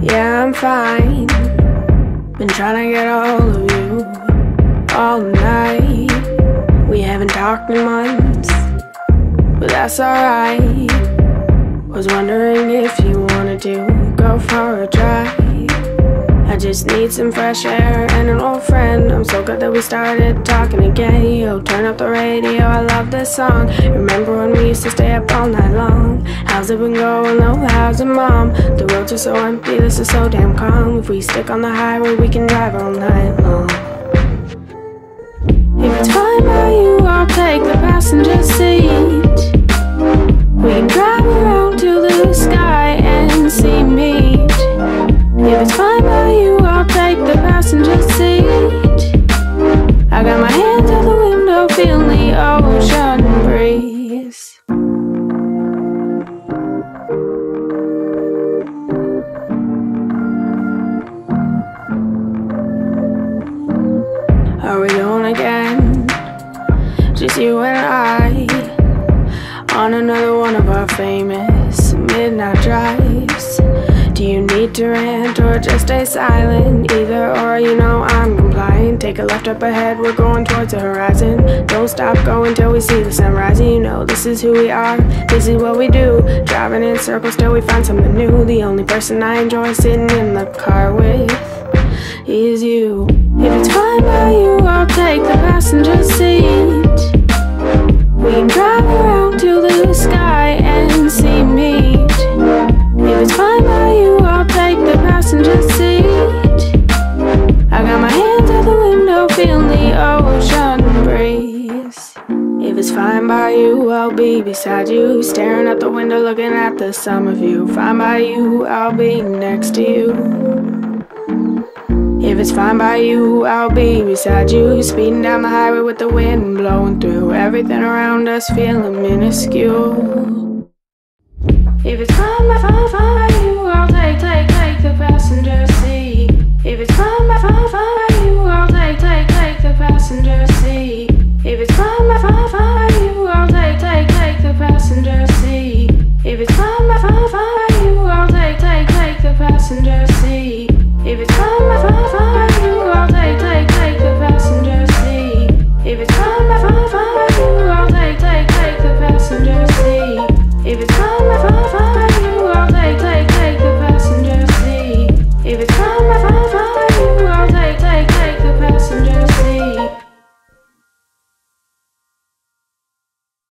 Yeah, I'm fine. Been trying to get a hold of you all night. We haven't talked in months, but that's alright. Was wondering if you wanted to go for a drive. I just need some fresh air and an old friend. I'm so glad that we started talking again. Yo, turn up the radio, I love this song. Remember when we used to stay up all night long? How's it been going? Oh, how's it, mom? The roads are so empty, this is so damn calm. If we stick on the highway, we can drive all night long. If it's fine by you, I'll take the passenger seat. The passenger seat. I got my hands out the window, feeling the ocean or just stay silent? Either or, you know I'm compliant. Take a left up ahead, we're going towards the horizon. Don't stop going till we see the sun rising. You know this is who we are, this is what we do. Driving in circles till we find something new. The only person I enjoy sitting in the car with is you. If it's fine by you, I'll take the passenger seat. Fine by you, I'll be beside you, staring out the window, looking at the summer view. Fine by you, I'll be next to you. If it's fine by you, I'll be beside you, speeding down the highway with the wind blowing through everything around us, feeling minuscule. If it's fine by, fine, fine